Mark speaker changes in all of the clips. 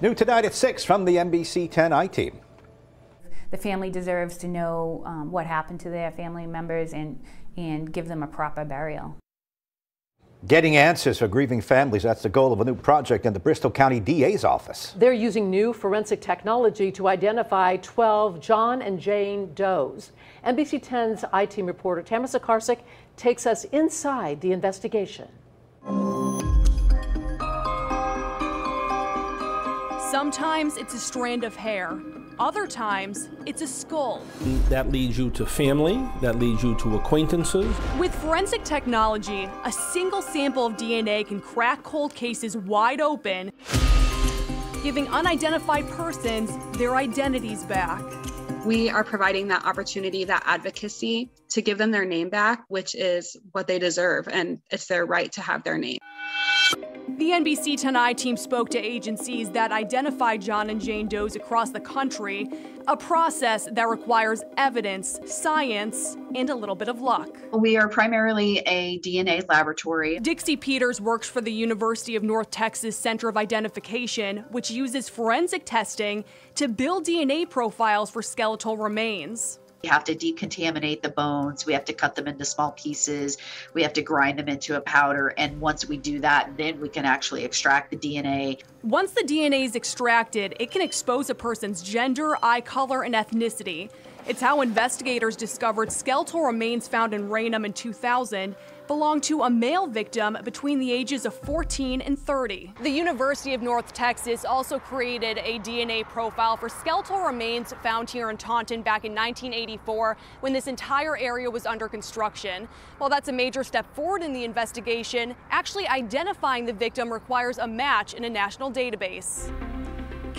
Speaker 1: New tonight at 6 from the NBC 10 I team.
Speaker 2: The family deserves to know um, what happened to their family members and, and give them a proper burial.
Speaker 1: Getting answers for grieving families, that's the goal of a new project in the Bristol County DA's office.
Speaker 3: They're using new forensic technology to identify 12 John and Jane Does. NBC 10's I-Team reporter Tamara Sacharczyk takes us inside the investigation.
Speaker 4: Sometimes it's a strand of hair. Other times, it's a skull.
Speaker 5: That leads you to family, that leads you to acquaintances.
Speaker 4: With forensic technology, a single sample of DNA can crack cold cases wide open, giving unidentified persons their identities back.
Speaker 6: We are providing that opportunity, that advocacy to give them their name back, which is what they deserve, and it's their right to have their name.
Speaker 4: The NBC 10 I team spoke to agencies that identify John and Jane Does across the country, a process that requires evidence, science, and a little bit of luck.
Speaker 7: We are primarily a DNA laboratory.
Speaker 4: Dixie Peters works for the University of North Texas Center of Identification, which uses forensic testing to build DNA profiles for skeletal remains.
Speaker 7: We have to decontaminate the bones. We have to cut them into small pieces. We have to grind them into a powder. And once we do that, then we can actually extract the DNA.
Speaker 4: Once the DNA is extracted, it can expose a person's gender, eye color, and ethnicity. It's how investigators discovered skeletal remains found in Raynham in 2000 belonged to a male victim between the ages of 14 and 30. The University of North Texas also created a DNA profile for skeletal remains found here in Taunton back in 1984 when this entire area was under construction. While that's a major step forward in the investigation, actually identifying the victim requires a match in a national database.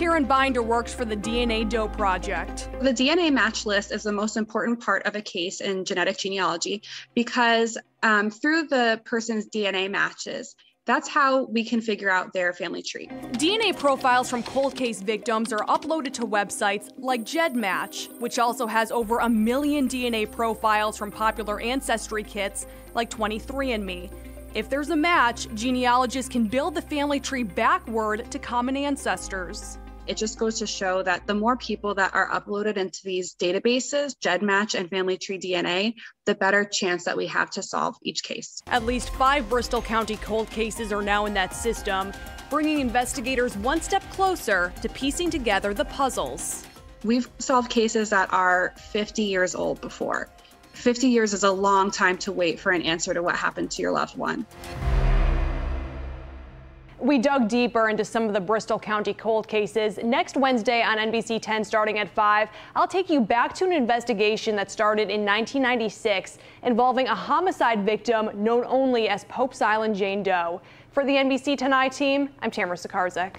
Speaker 4: Karen Binder works for the DNA Doe Project.
Speaker 6: The DNA match list is the most important part of a case in genetic genealogy because um, through the person's DNA matches, that's how we can figure out their family tree.
Speaker 4: DNA profiles from cold case victims are uploaded to websites like GEDmatch, which also has over a million DNA profiles from popular ancestry kits like 23andMe. If there's a match, genealogists can build the family tree backward to common ancestors.
Speaker 6: It just goes to show that the more people that are uploaded into these databases, GEDmatch and Family Tree DNA, the better chance that we have to solve each case.
Speaker 4: At least five Bristol County cold cases are now in that system, bringing investigators one step closer to piecing together the puzzles.
Speaker 6: We've solved cases that are 50 years old before. 50 years is a long time to wait for an answer to what happened to your loved one.
Speaker 4: We dug deeper into some of the Bristol County cold cases. Next Wednesday on NBC 10 starting at 5, I'll take you back to an investigation that started in 1996 involving a homicide victim known only as Pope's Island Jane Doe. For the NBC 10 I team, I'm Tamara Sacharczyk.